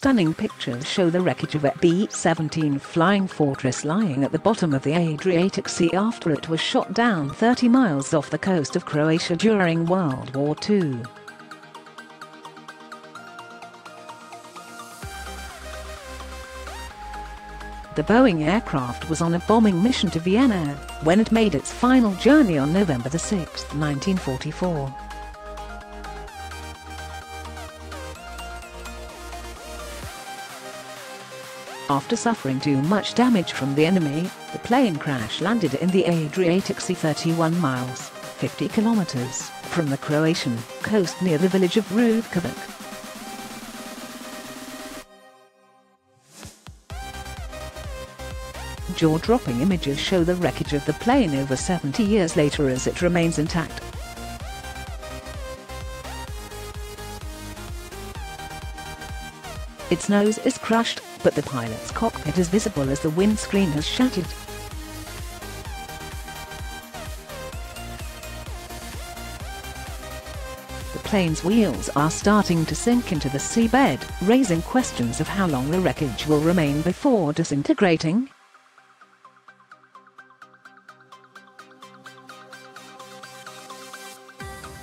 stunning pictures show the wreckage of a B-17 Flying Fortress lying at the bottom of the Adriatic Sea after it was shot down 30 miles off the coast of Croatia during World War II. The Boeing aircraft was on a bombing mission to Vienna when it made its final journey on November 6, 1944. After suffering too much damage from the enemy, the plane crash landed in the Adriatic Sea 31 miles, 50 kilometers, from the Croatian coast near the village of Rukavac. Jaw-dropping images show the wreckage of the plane over 70 years later as it remains intact. Its nose is crushed, but the pilot's cockpit is visible as the windscreen has shattered. The plane's wheels are starting to sink into the seabed, raising questions of how long the wreckage will remain before disintegrating.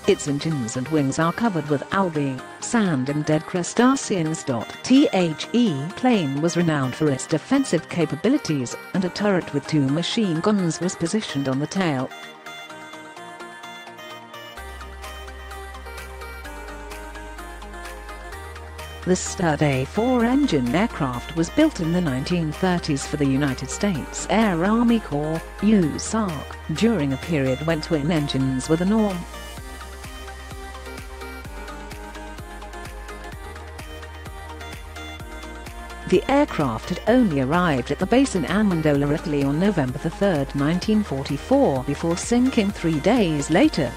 Its engines and wings are covered with algae, sand and dead crustaceans. The plane was renowned for its defensive capabilities, and a turret with two machine guns was positioned on the tail. The sturdy four-engine aircraft was built in the 1930s for the United States Air Army Corps, USARC, during a period when twin engines were the norm. The aircraft had only arrived at the base in Amendola, Italy on November 3, 1944 before sinking three days later.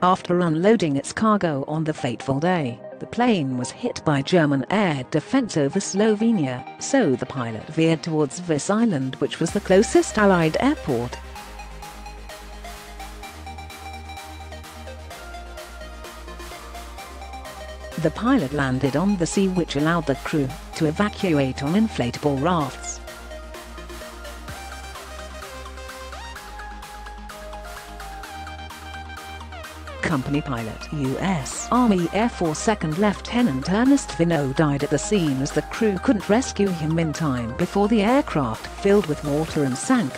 After unloading its cargo on the fateful day, the plane was hit by German air defense over Slovenia, so the pilot veered towards Vis Island which was the closest Allied airport. The pilot landed on the sea which allowed the crew to evacuate on inflatable rafts. Company pilot U.S. Army Air Force Second Lieutenant Ernest Vinneau died at the scene as the crew couldn't rescue him in time before the aircraft filled with water and sank.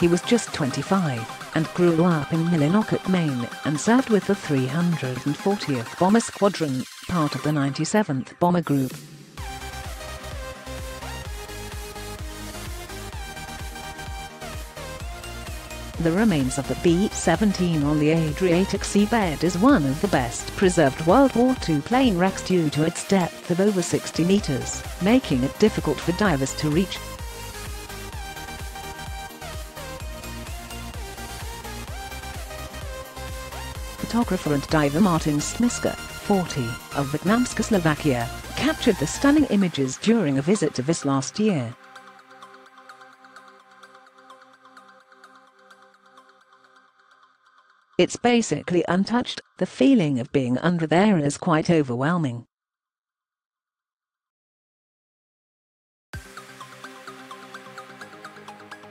He was just 25 and grew up in Millinocket, Maine, and served with the 340th Bomber Squadron, part of the 97th Bomber Group. The remains of the B-17 on the Adriatic seabed is one of the best preserved World War II plane wrecks due to its depth of over 60 meters, making it difficult for divers to reach. Photographer and diver Martin Strmiska, 40, of Vietnamska, Slovakia, captured the stunning images during a visit to Vis last year. It's basically untouched, the feeling of being under there is quite overwhelming.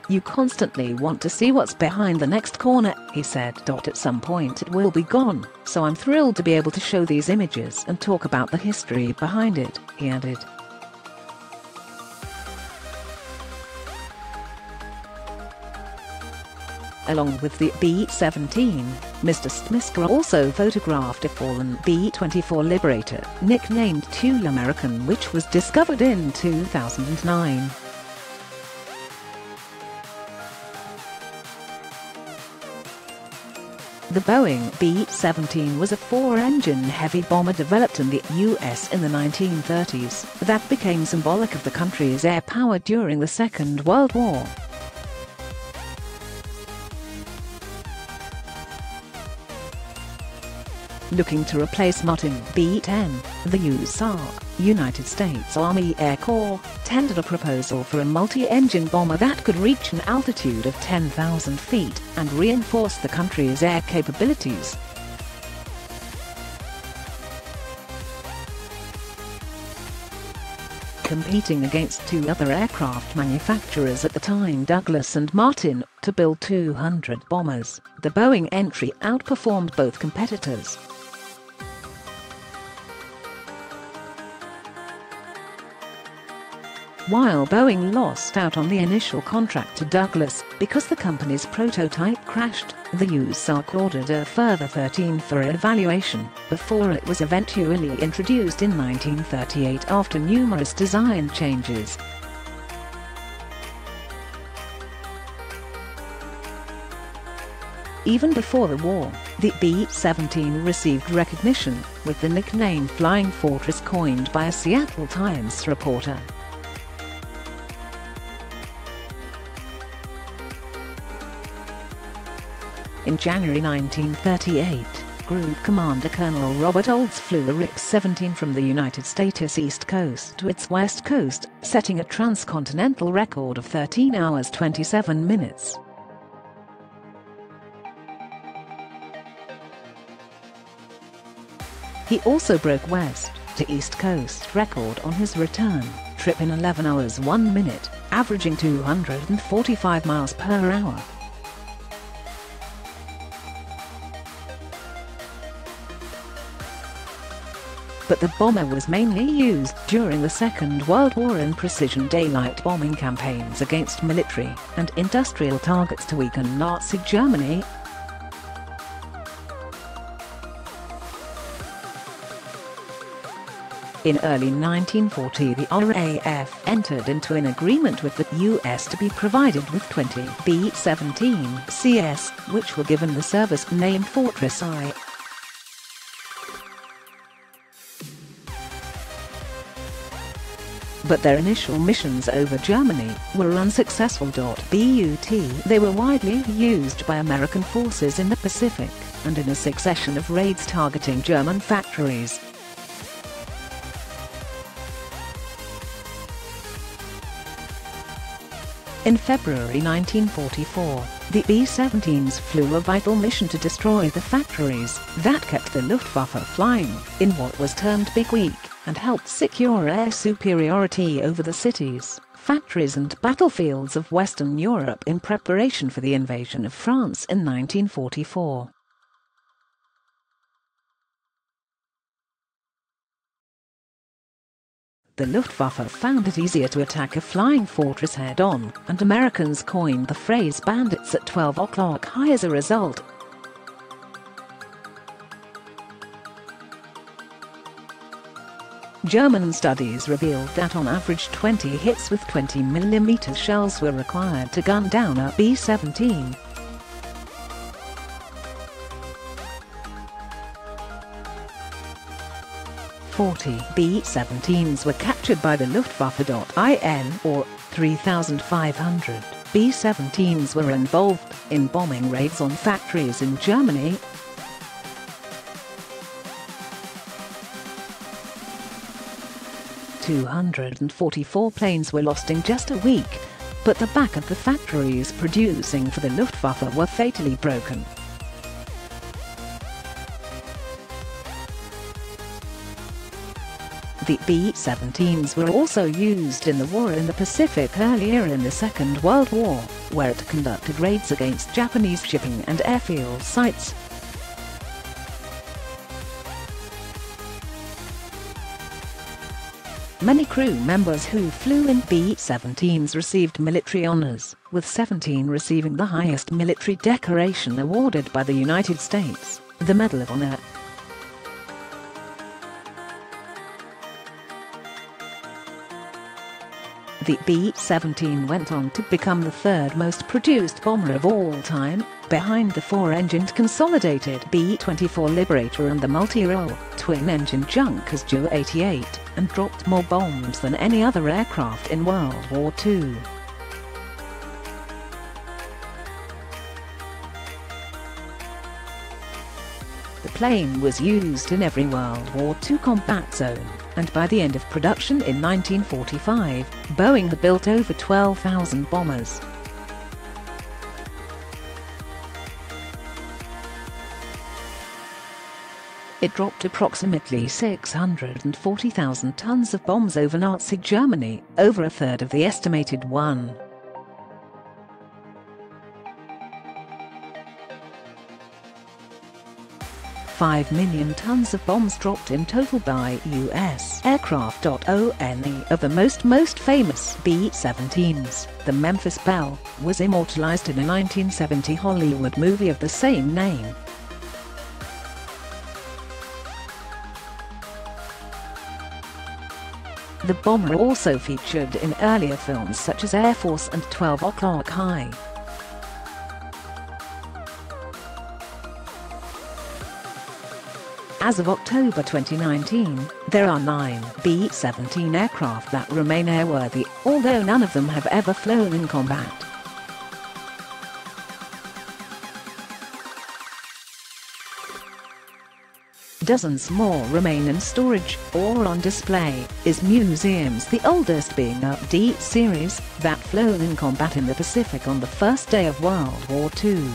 You constantly want to see what's behind the next corner, he said. At some point it will be gone, so I'm thrilled to be able to show these images and talk about the history behind it, he added. Along with the B-17, Mr. Strmiska also photographed a fallen B-24 Liberator, nicknamed Tulsamerican which was discovered in 2009. The Boeing B-17 was a four-engine heavy bomber developed in the US in the 1930s that became symbolic of the country's air power during the Second World War. Looking to replace Martin B-10, the USARC United States Army Air Corps tendered a proposal for a multi-engine bomber that could reach an altitude of 10,000 feet and reinforce the country's air capabilities. competing against two other aircraft manufacturers at the time Douglas and Martin, to build 200 bombers. The Boeing entry outperformed both competitors. While Boeing lost out on the initial contract to Douglas because the company's prototype crashed, the USAC ordered a further 13 for evaluation before it was eventually introduced in 1938 after numerous design changes. Even before the war, the B-17 received recognition, with the nickname Flying Fortress coined by a Seattle Times reporter. In January 1938, Group Commander Colonel Robert Olds flew a RIP-17 from the United States east coast to its west coast, setting a transcontinental record of 13 hours 27 minutes. He also broke west to east coast record on his return trip in 11 hours 1 minute, averaging 245 miles per hour. But the bomber was mainly used during the Second World War in precision daylight bombing campaigns against military and industrial targets to weaken Nazi Germany. In early 1940 the RAF entered into an agreement with the US to be provided with 20 B-17Cs, which were given the service name Fortress I. but their initial missions over Germany were unsuccessful. But they were widely used by American forces in the Pacific and in a succession of raids targeting German factories. In February 1944, the B-17s flew a vital mission to destroy the factories that kept the Luftwaffe flying in what was Termed Big Week and helped secure air superiority over the cities, factories and battlefields of Western Europe in preparation for the invasion of France in 1944. The Luftwaffe found it easier to attack a flying fortress head-on, and Americans coined the phrase bandits at 12 o'clock high as a result, German studies revealed that on average 20 hits with 20mm shells were required to gun down a B-17. Forty B-17s were captured by the Luftwaffe. In or 3,500 B-17s were involved in bombing raids on factories in Germany, 244 planes were lost in just a week, but the back of the factories producing for the Luftwaffe were fatally broken. The B-17s were also used in the war in the Pacific earlier in the Second World War, where it conducted raids against Japanese shipping and airfield sites, Many crew members who flew in B-17s received military honors, with 17 receiving the highest military decoration awarded by the United States, the Medal of Honor. The B-17 went on to become the third most produced bomber of all time, behind the four-engined consolidated B-24 Liberator and the multi-role, twin-engine Junkers Ju-88, and dropped more bombs than any other aircraft in World War II. The plane was used in every World War II combat zone, and by the end of production in 1945, Boeing had built over 12,000 bombers. It dropped approximately 640,000 tons of bombs over Nazi Germany, over a third of the estimated one. Five million tons of bombs dropped in total by U.S. aircraft. One of the most most famous B-17s, the Memphis Belle, was immortalized in a 1970 Hollywood movie of the same name. The bomber also featured in earlier films such as Air Force and 12 O'Clock High. As of October 2019, there are nine B-17 aircraft that remain airworthy, although none of them have ever flown in combat. Dozens more remain in storage or on display is museums the oldest being a D series that flown in combat in the Pacific on the first day of World War II.